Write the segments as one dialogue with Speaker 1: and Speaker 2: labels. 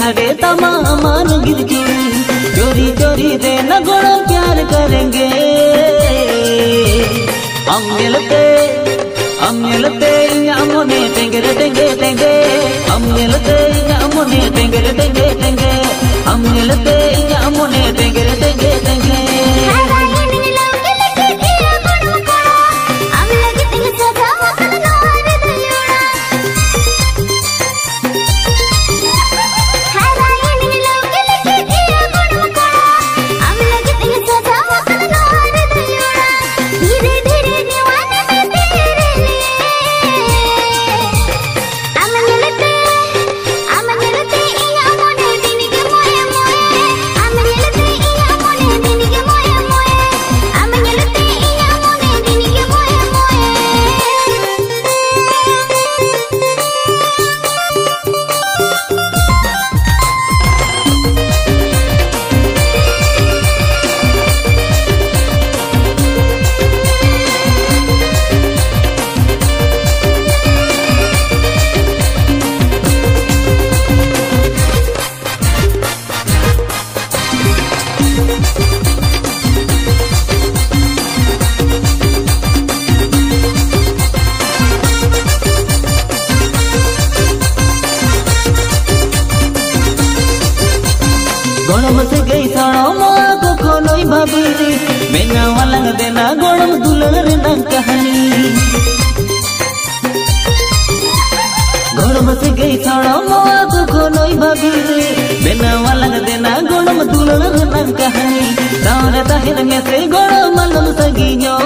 Speaker 1: थरे तमाम गिरगी चोरी चोरी दे न गुणा प्यार करेंगे। हम मिलते हम मिलते अमुने टेंगे टेंगे टेंगे। हम मिलते अमुने टेंगे टेंगे। kahani Dane tahir ngete goro malam saginyo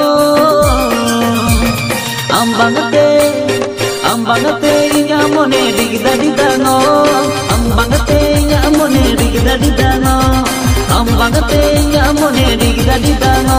Speaker 1: Ambangate, ambangate inya mone digda didano Ambangate inya mone digda didano Ambangate inya mone digda didano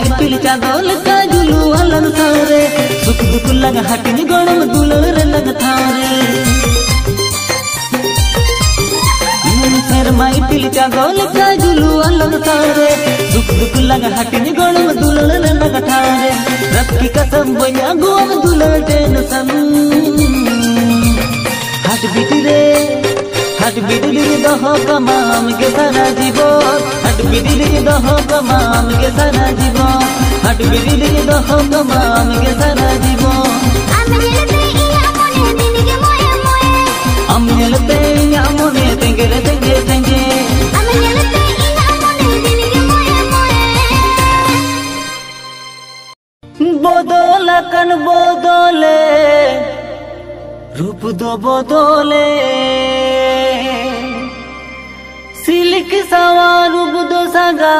Speaker 1: बाई पिलचा दोल का जुलू हलन थारे सुख दुख लग हटिन गोड़म दुलर लग थारे serma ipil cagol kajulu alang tare duk duk lang hatin golong dulal na gatare rabki kasam bonya gom dulal ten sam hat bitire hat bidili doh kamam ge sara জীবন hat bidili doh kamam ge sara জীবন hat bidili doh kamam ge sara জীবন amnyalate amone tengere tenge tenge বদলা কান বদলে রূপ দো বদলে सवारूप सगा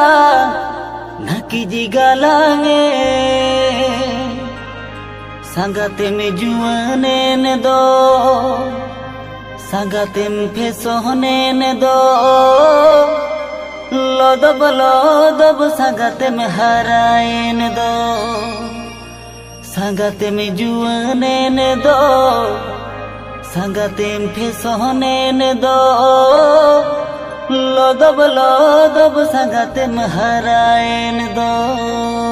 Speaker 1: न कीजिएगा लागे संगते में जुआने ने दो संगते में फेसोने ने दो लोदब लोदब संगते में हराए ने दो संगते में जुआने ने दो संगते में फेसोने ने दो लोदब लोदब संगत महरायन दो।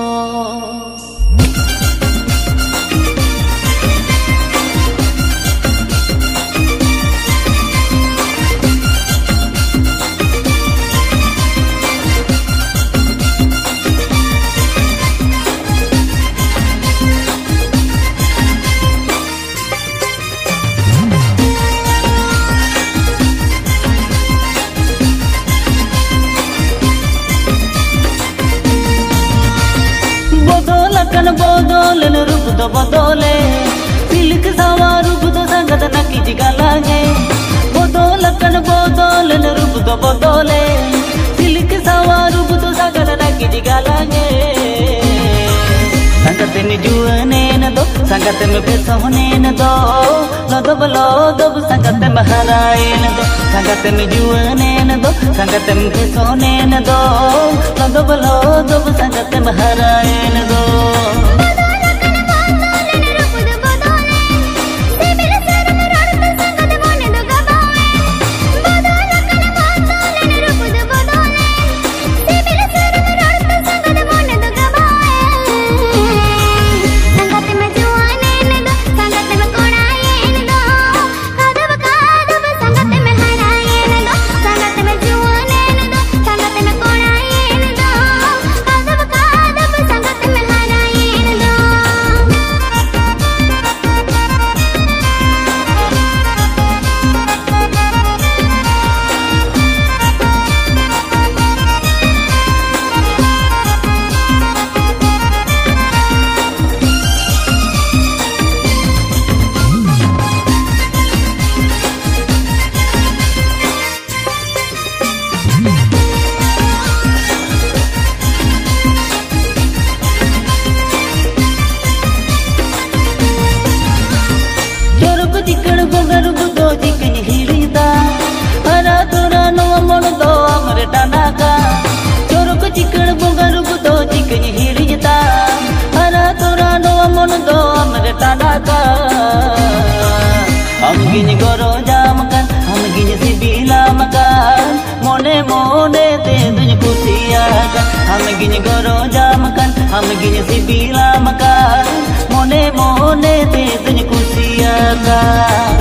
Speaker 1: बदलकन बदलन रूप दो बदले। सिल्क सवा रूप दो संगत न किच गलागे। बदलकन बदलन रूप दो बदले। सिल्क सवा रूप दो संगत न किच गलागे। संगत जुअने न दो, संगत में बेसोने न दो। लदब लदब संगत में हराए न दो। संगत में जुअने न दो, संगत में बेसोने न दो। लदब लदब संगत में हराए न दो। gini goroja makan ham gini si bila makan mone mone te dunya kusiakan ham gini goroja makan ham gini si bila makan mone mone te dunya kusiakan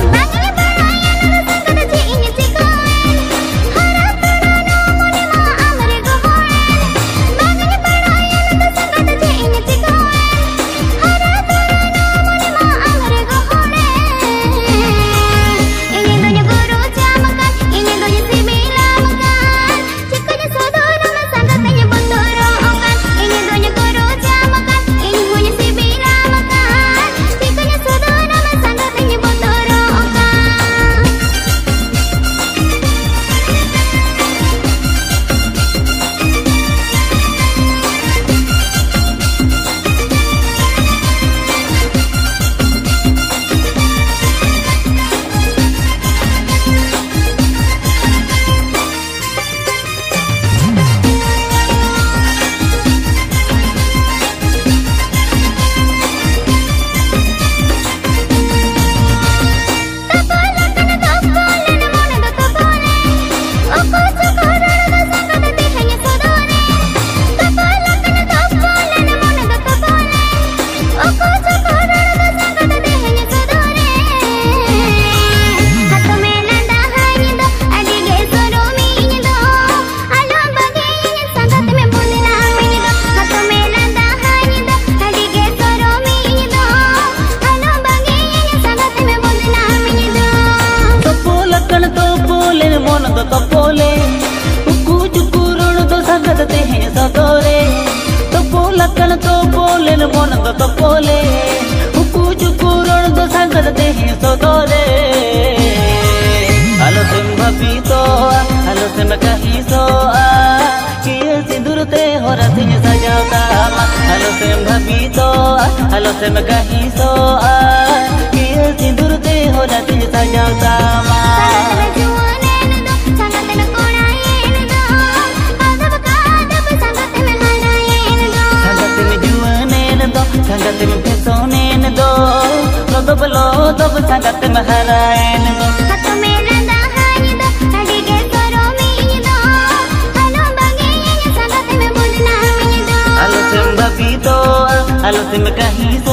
Speaker 1: चलो तुम कहीं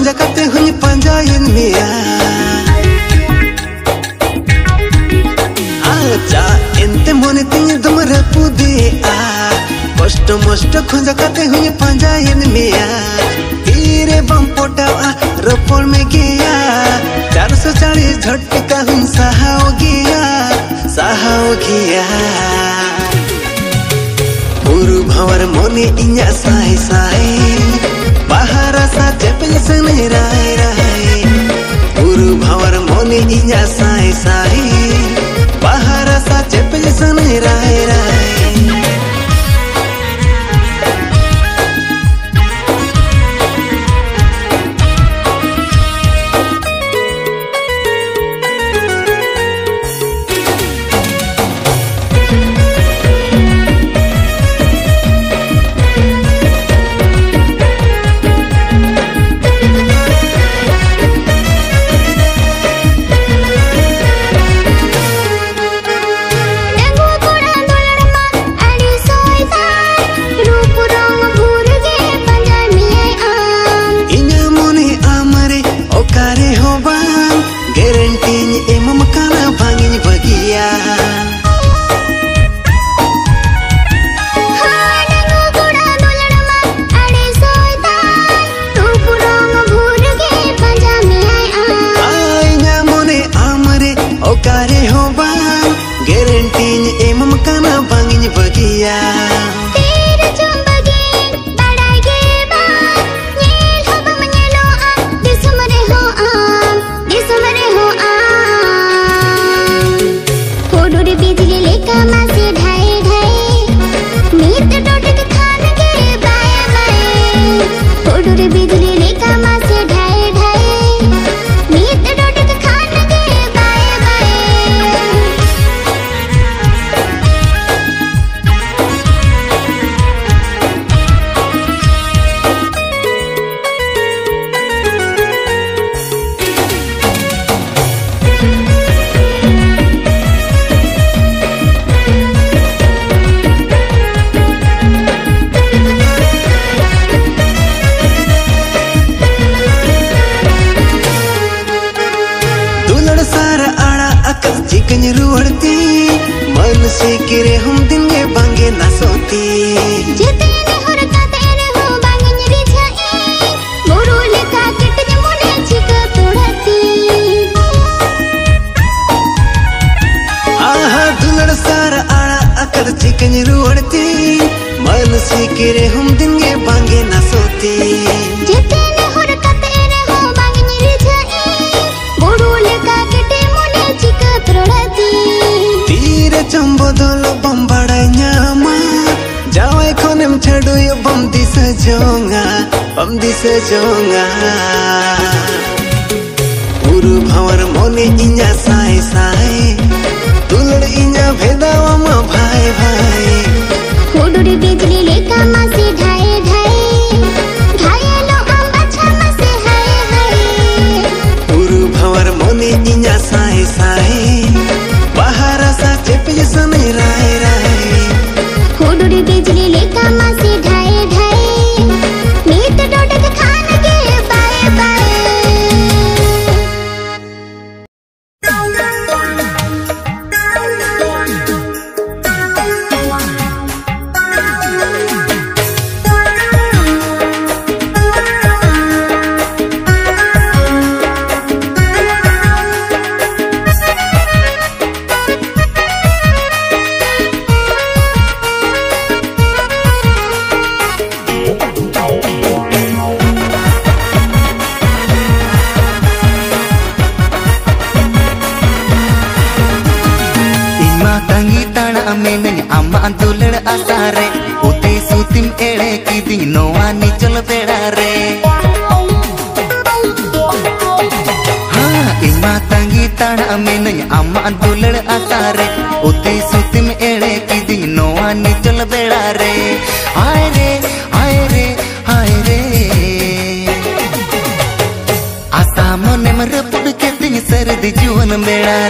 Speaker 2: Panja kate hunyi panja in mia Acha ente mone tinyi dumre pudi a Posto mosto khunja kate hunyi panja in mia Tire bam potawa ropol me gaya 440 झटका हम सहा हो गया सहा हो गया गुरु भंवर मोने इन्या साई साई साचे पेलसने राय राय। गुरु भावर मोनी इंजा साई साई सा साचे पेलसने राय राय।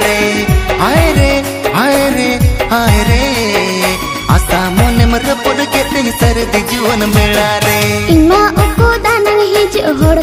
Speaker 3: রে আয় রে আয় রে আয় রে আশা মনে মর পড় কে সরদি জীবন মেলা রে
Speaker 4: ইমা উকু দানং হিজ হড়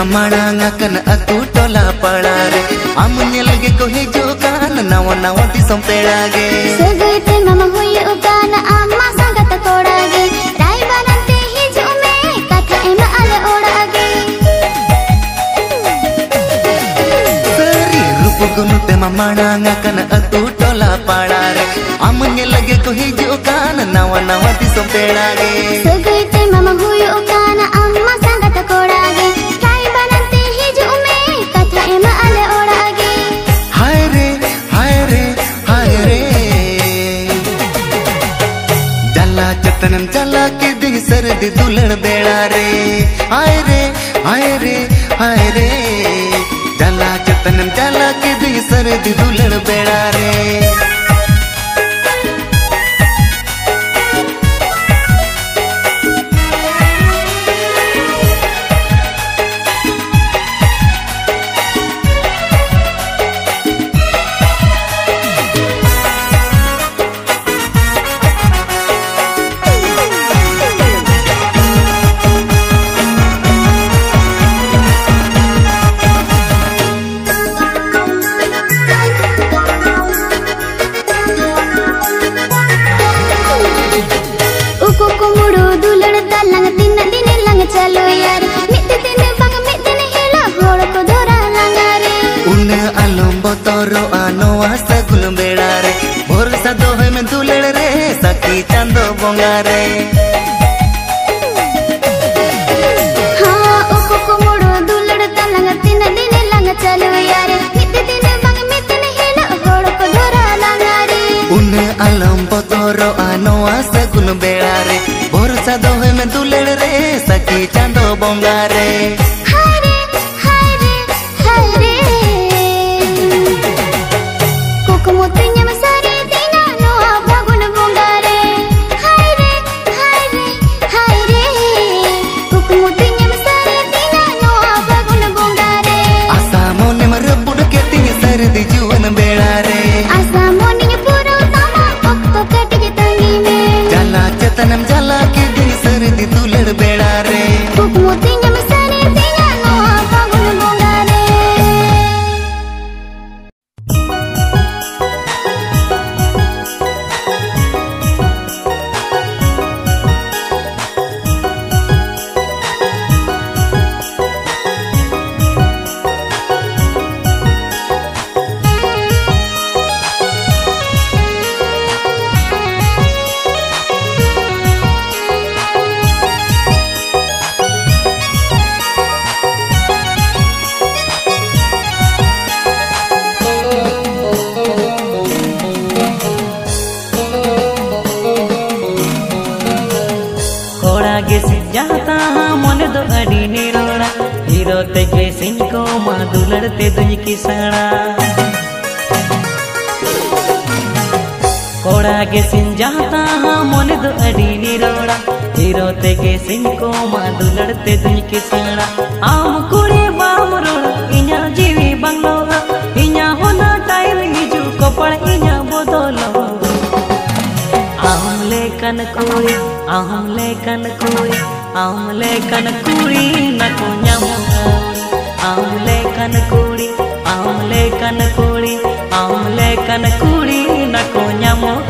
Speaker 3: ಮಮಾಳಾಂಗಕನ ಅತು ಟೊಲ ಪಳಾರೆ ಅಮ್ಮನೆಲಗೆ ಕೊಹೆ ಜೋಕಾನ ನವ ನವ ದಿಸಂ ಪೇಳಾಗೆ
Speaker 4: ಸಗತೆ ಮಮ ಹುಯ ಉಗಾನ ಅಮ್ಮ ಸಂಗತ ಕೋಡಾಗೆ ರಾಯಬನಂತೆ ಹಿಜುಮೆ ಕಥೆ ಎಮ ಅಲೆ ಓಡಾಗೆ
Speaker 3: ಸರಿ ರೂಪಗುನುತೆ ಮಮಾಳಾಂಗಕನ ಅತು ಟೊಲ ಪಳಾರೆ ಅಮ್ಮನೆಲಗೆ ಕೊಹೆ ಜೋಕಾನ ನವ ನವ ದಿಸಂ ಪೇಳಾಗೆ
Speaker 4: ಸಗತೆ
Speaker 3: कधी दुलण देणार रे. आय रे आय रे आय रे. त्याला चतन त्याला कधी सरदी दुलण देणार रे.
Speaker 5: लेकन कोई आहम लेकन कुड़ी आहम लेकन कुड़ी नको ᱧᱟᱢᱟ आहम लेकन कुड़ी आहम लेकन कुड़ी आहम लेकन कुड़ी नको ᱧᱟᱢᱟ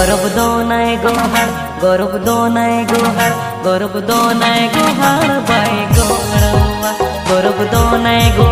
Speaker 5: गौरव दोनाय गोहार गौरव दोनाय गोहार गौरव दोनाय गोहार बाई गौरव गौरव दोनाय गो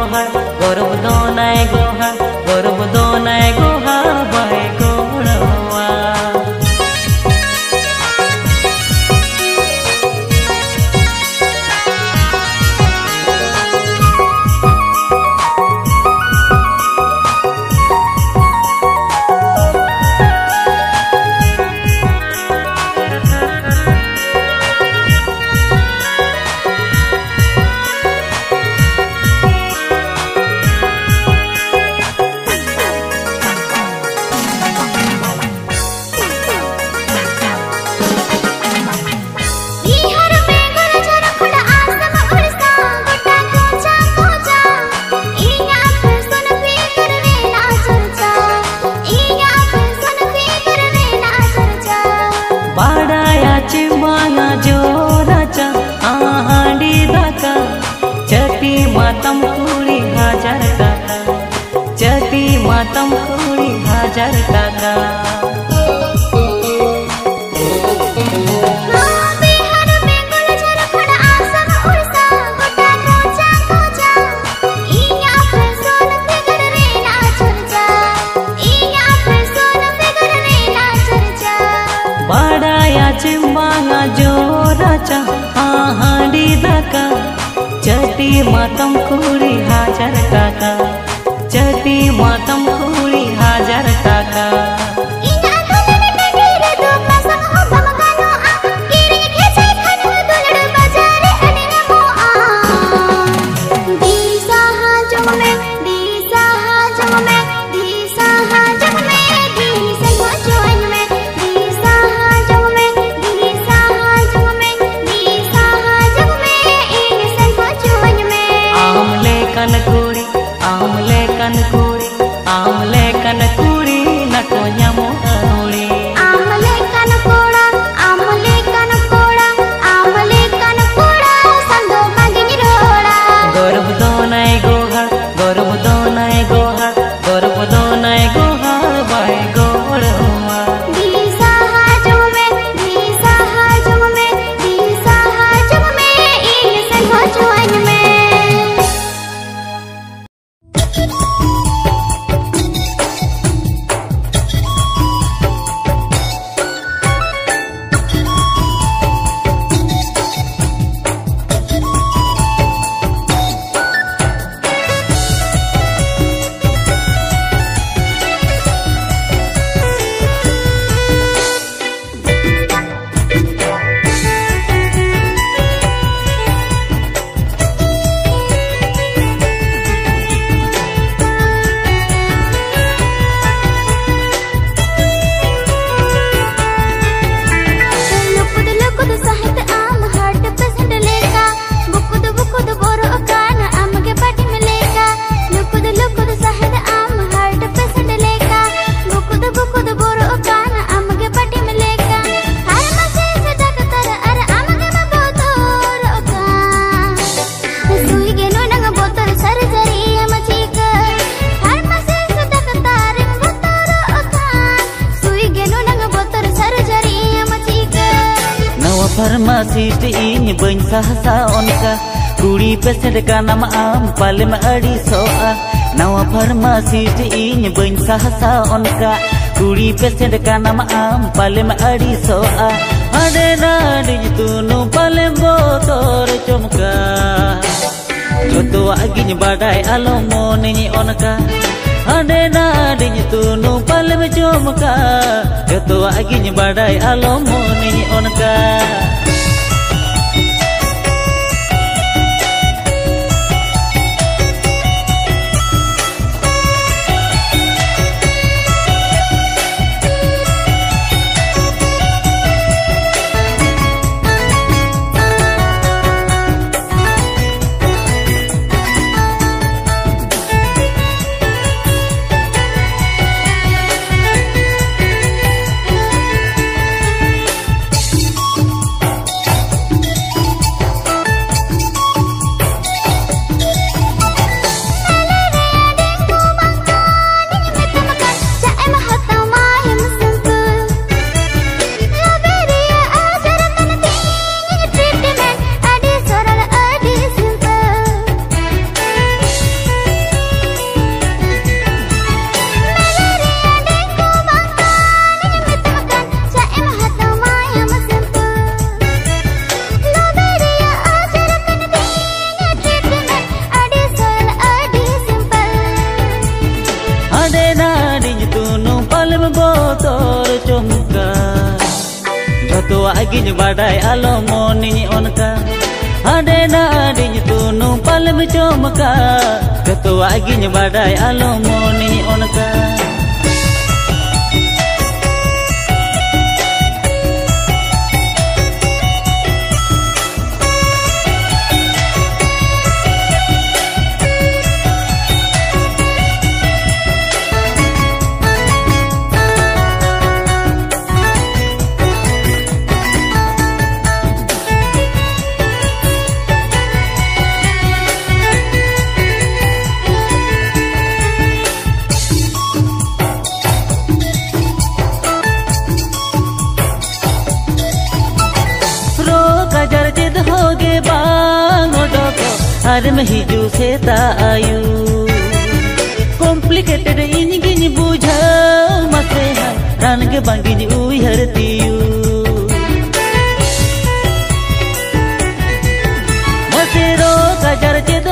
Speaker 1: onka pesen deka nama am palim adi soa. Nawa farmasi te inya bain sahasa onka pesen deka nama am palim adi soa. Ade nadi jitunu palim botor chomka. Joto aginya badai alomo nini onka. Ade nadi jitunu palim chomka. Joto aginya badai alomo nini onka. ᱪᱚᱢᱠᱟ ᱡᱚᱛᱚᱣᱟᱜ ᱜᱤᱧ ᱵᱟᱰᱟᱭ ᱟᱞᱚ ᱢᱚᱱᱮ ᱚᱱᱠᱟ हिजू से आयु। Complicated in गिनी बुझा मसे रान के बांगी उहर तीयु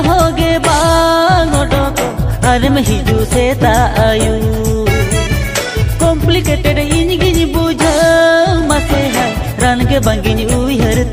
Speaker 1: हो गे बाटो हर से कॉम्प्लिकेटेड इन गिनी बुझा मसे रान के बांगी उहर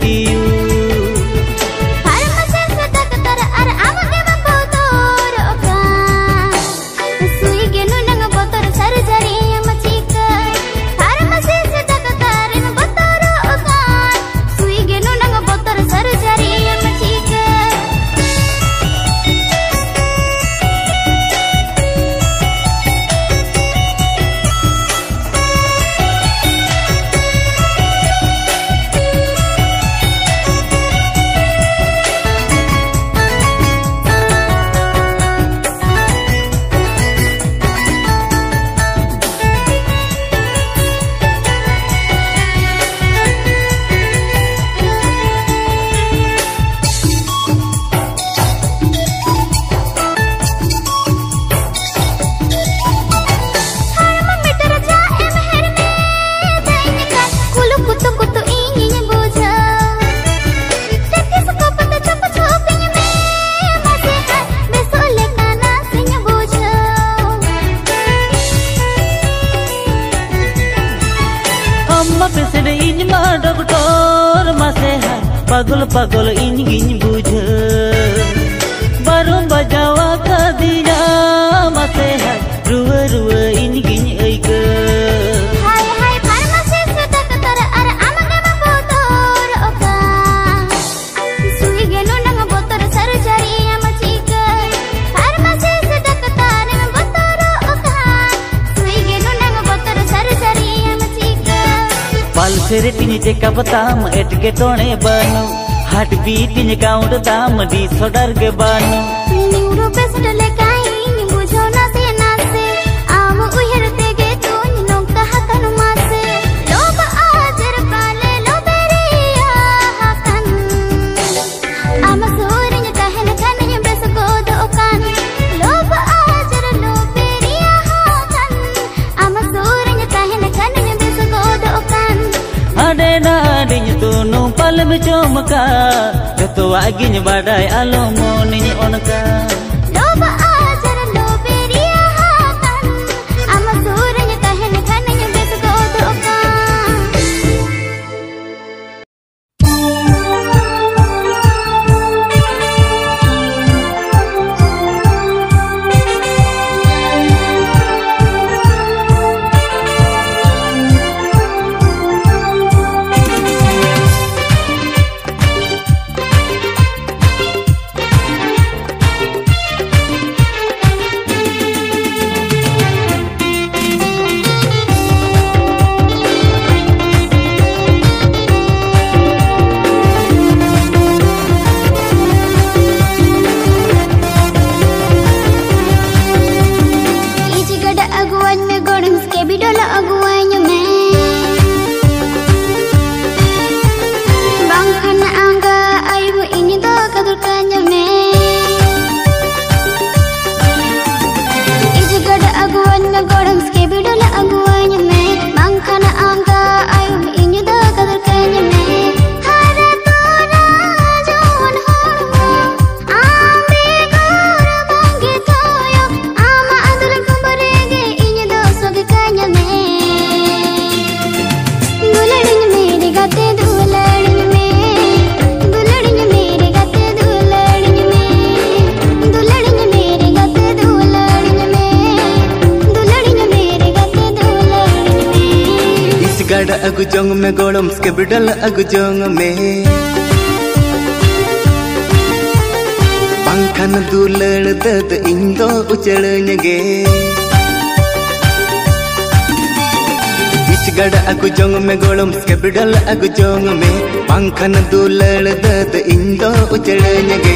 Speaker 1: পাগল পাগল ইঞ্জিন বুঝে रे तिनी जेका बताम एटके टोणे बानू। हार्ट बीट इन काउंट तो दाम डी सोडर के बानू। Lebih cuma ketua agin badai alam moni onka.
Speaker 3: ಗಳೊಮ್ಸ್ಕೆ ಬಿಡಲ ಅಗುಜೋಂಗ May ಬಂಕನ ದೂಲಳ ದದ ಇಂದೋ ಉಚಳನಗೆ ಗಡ ಅಗುಜೋಂಗ ಮೆ ಗಳೊಮ್ಸ್ಕೆ ಬಿಡಲ ಅಗುಜೋಂಗ May ಬಂಕನ ದೂಲಳ ದದ ಇಂದೋ ಉಚಳನಗೆ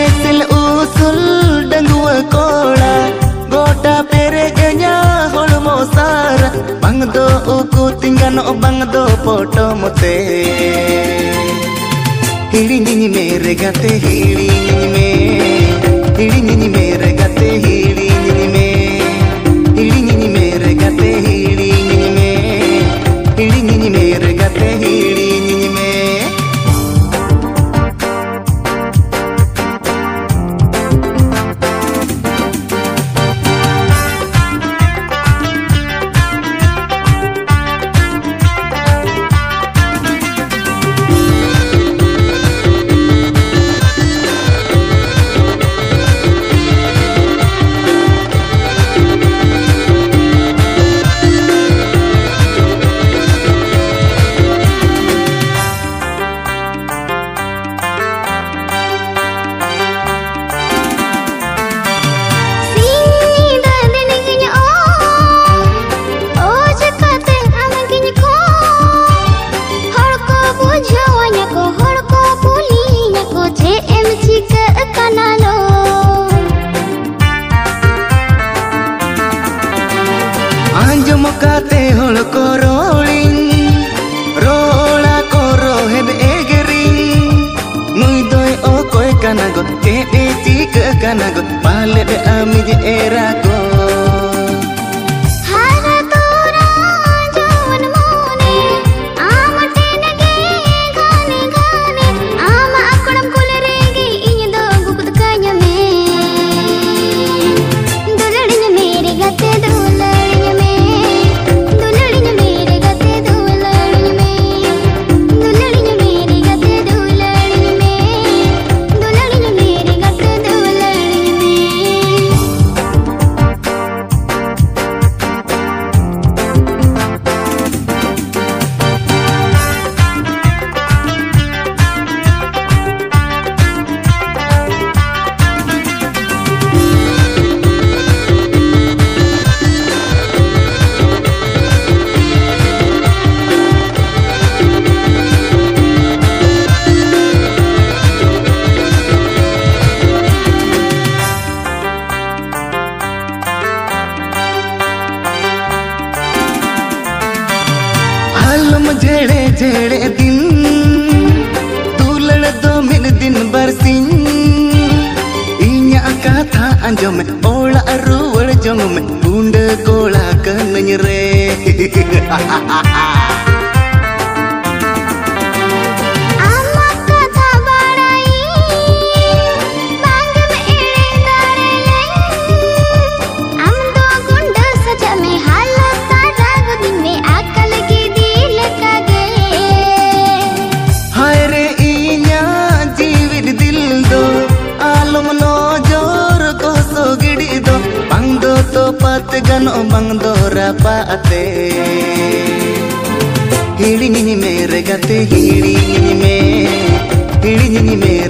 Speaker 3: ಎಸಲ್ ಊಸುಲ್ ಡಂಗುವ ಕೋಳ ಗೋಟ ಪೆರೆ ಗಣ್ಯಾ sara bang do uku tinggan o bang do poto mote hilingi mere gate hilingi me hilingi mere gate hilingi me hilingi mere gate hilingi me hilingi mere gate hilingi हिड़ी हिड़ी में हिड़ी में